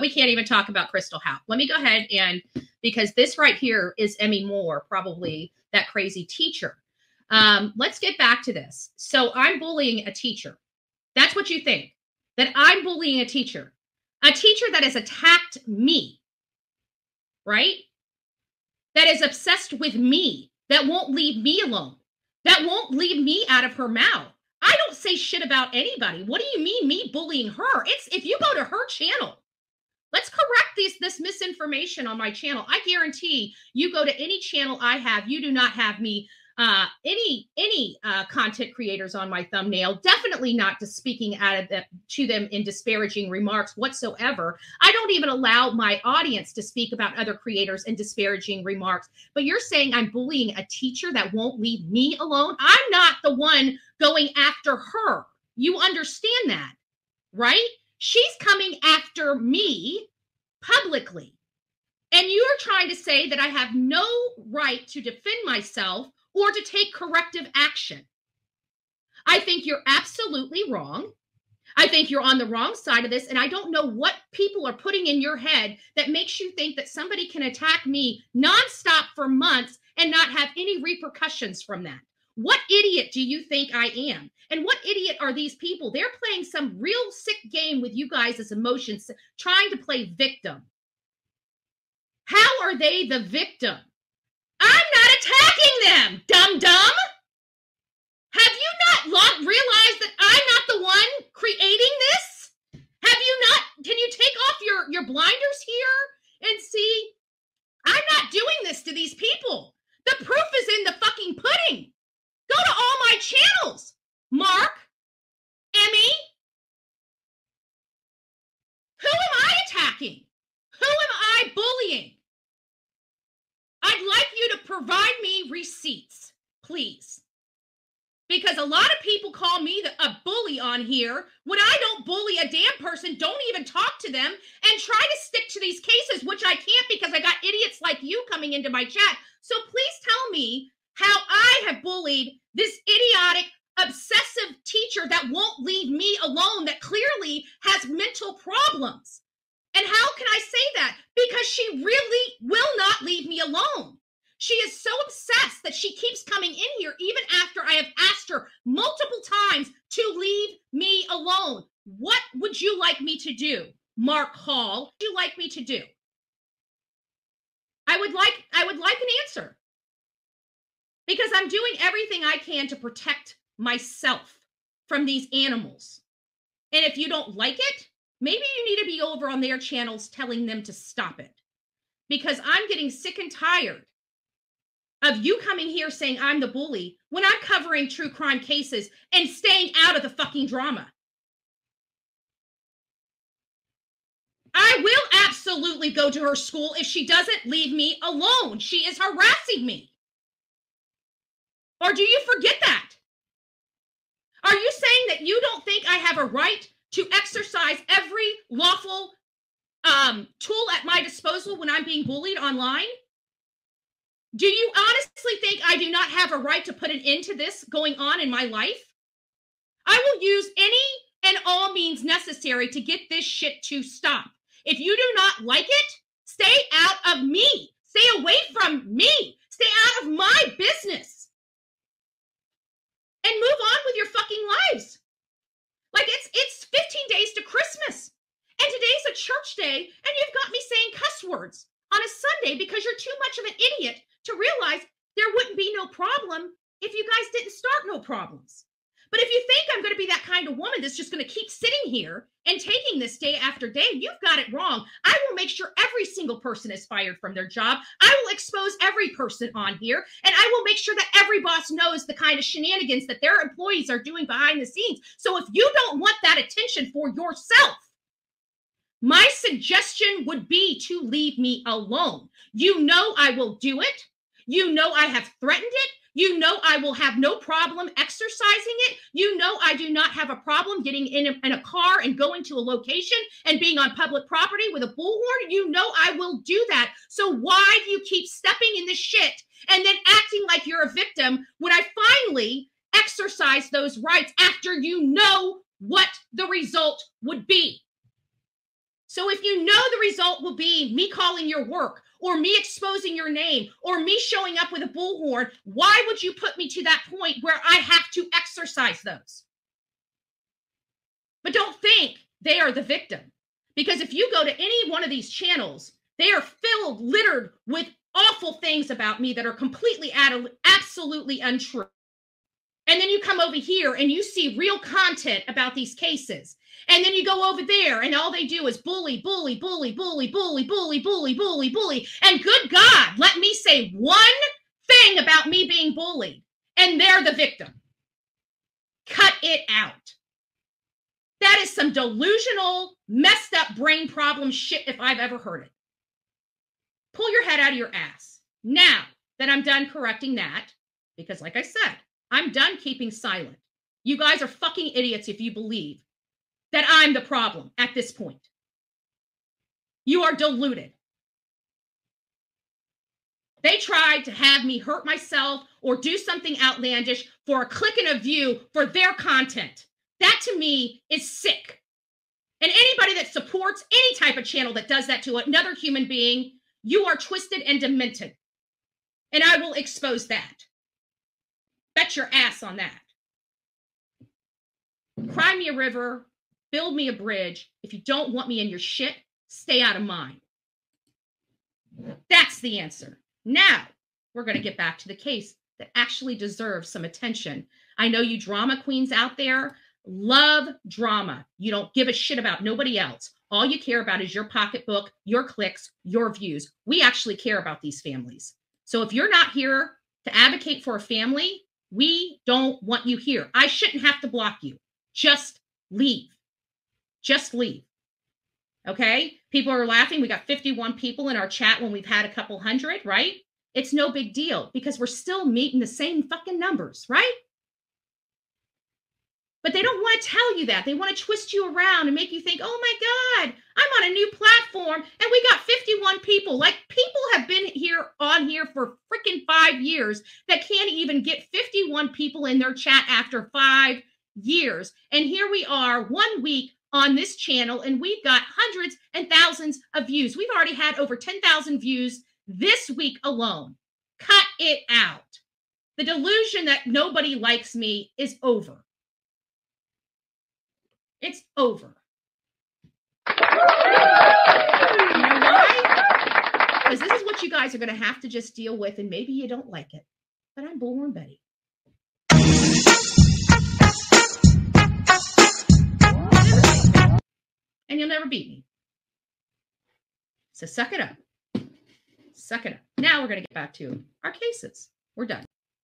we can't even talk about Crystal Howe. Let me go ahead and because this right here is Emmy Moore, probably that crazy teacher. Um, let's get back to this. So I'm bullying a teacher. That's what you think that I'm bullying a teacher, a teacher that has attacked me, right? That is obsessed with me, that won't leave me alone, that won't leave me out of her mouth. I don't say shit about anybody. What do you mean me bullying her? It's if you go to her channel, let's correct this this misinformation on my channel. I guarantee you go to any channel I have, you do not have me uh, any any uh, content creators on my thumbnail. Definitely not to speaking out of them, to them in disparaging remarks whatsoever. I don't even allow my audience to speak about other creators in disparaging remarks. But you're saying I'm bullying a teacher that won't leave me alone. I'm not the one going after her. You understand that, right? She's coming after me publicly. And you're trying to say that I have no right to defend myself or to take corrective action. I think you're absolutely wrong. I think you're on the wrong side of this. And I don't know what people are putting in your head that makes you think that somebody can attack me nonstop for months and not have any repercussions from that. What idiot do you think I am? And what idiot are these people? They're playing some real sick game with you guys as emotions, trying to play victim. How are they the victim? I'm not attacking them, dum dum. Have you not realized that I'm not the one creating this? Have you not? Can you take off your, your blinders here and see? I'm not doing this to these people. The proof is in the fucking pudding. Go to all my channels. Mark, Emmy. Who am I Who am I bullying? I'd like you to provide me receipts, please. Because a lot of people call me the, a bully on here when I don't bully a damn person, don't even talk to them, and try to stick to these cases, which I can't because I got idiots like you coming into my chat. So please tell me how I have bullied this idiotic, obsessive teacher that won't leave me alone, that clearly has mental problems. And how can I say that? Because she really will not leave me alone. She is so obsessed that she keeps coming in here even after I have asked her multiple times to leave me alone. What would you like me to do, Mark Hall? What would you like me to do? I would like I would like an answer. Because I'm doing everything I can to protect myself from these animals. And if you don't like it, maybe you need to be over on their channels telling them to stop it. Because I'm getting sick and tired of you coming here saying I'm the bully when I'm covering true crime cases and staying out of the fucking drama. I will absolutely go to her school if she doesn't leave me alone. She is harassing me. Or do you forget that? Are you saying that you don't think I have a right to exercise every lawful um, tool at my disposal when I'm being bullied online? Do you honestly think I do not have a right to put an end to this going on in my life? I will use any and all means necessary to get this shit to stop. If you do not like it, stay out of me. Stay away from me. Stay out of my business. And move on with your fucking lives. Like it's it's 15 days to Christmas. And today's a day, and you've got me saying cuss words on a Sunday because you're too much of an idiot to realize there wouldn't be no problem if you guys didn't start no problems. But if you think I'm going to be that kind of woman that's just going to keep sitting here and taking this day after day, you've got it wrong. I will make sure every single person is fired from their job. I will expose every person on here, and I will make sure that every boss knows the kind of shenanigans that their employees are doing behind the scenes. So if you don't want that attention for yourself, my suggestion would be to leave me alone. You know I will do it. You know I have threatened it. You know I will have no problem exercising it. You know I do not have a problem getting in a, in a car and going to a location and being on public property with a bullhorn. You know I will do that. So why do you keep stepping in the shit and then acting like you're a victim when I finally exercise those rights after you know what the result would be? So if you know the result will be me calling your work or me exposing your name or me showing up with a bullhorn, why would you put me to that point where I have to exercise those? But don't think they are the victim. Because if you go to any one of these channels, they are filled, littered with awful things about me that are completely absolutely untrue. And then you come over here and you see real content about these cases. And then you go over there and all they do is bully, bully, bully, bully, bully, bully, bully, bully, bully. And good God, let me say one thing about me being bullied, and they're the victim. Cut it out. That is some delusional, messed up brain problem shit if I've ever heard it. Pull your head out of your ass. Now that I'm done correcting that, because like I said, I'm done keeping silent. You guys are fucking idiots if you believe that I'm the problem at this point. You are deluded. They tried to have me hurt myself or do something outlandish for a click and a view for their content. That to me is sick. And anybody that supports any type of channel that does that to another human being, you are twisted and demented. And I will expose that. Bet your ass on that. Cry me a river, build me a bridge. If you don't want me in your shit, stay out of mine. That's the answer. Now, we're going to get back to the case that actually deserves some attention. I know you drama queens out there love drama. You don't give a shit about nobody else. All you care about is your pocketbook, your clicks, your views. We actually care about these families. So if you're not here to advocate for a family, we don't want you here. I shouldn't have to block you. Just leave. Just leave. Okay. People are laughing. We got 51 people in our chat when we've had a couple hundred, right? It's no big deal because we're still meeting the same fucking numbers, right? But they don't want to tell you that. They want to twist you around and make you think, oh my God, I'm on a new platform and we got 51 people. Like people have been here on here for freaking five years that can't even get 51 people in their chat after five years. And here we are one week on this channel, and we've got hundreds and thousands of views. We've already had over 10,000 views this week alone. Cut it out. The delusion that nobody likes me is over. It's over. You know why? Because this is what you guys are going to have to just deal with, and maybe you don't like it. But I'm Bullhorn Betty. and you'll never beat me. So suck it up. Suck it up. Now we're going to get back to our cases. We're done.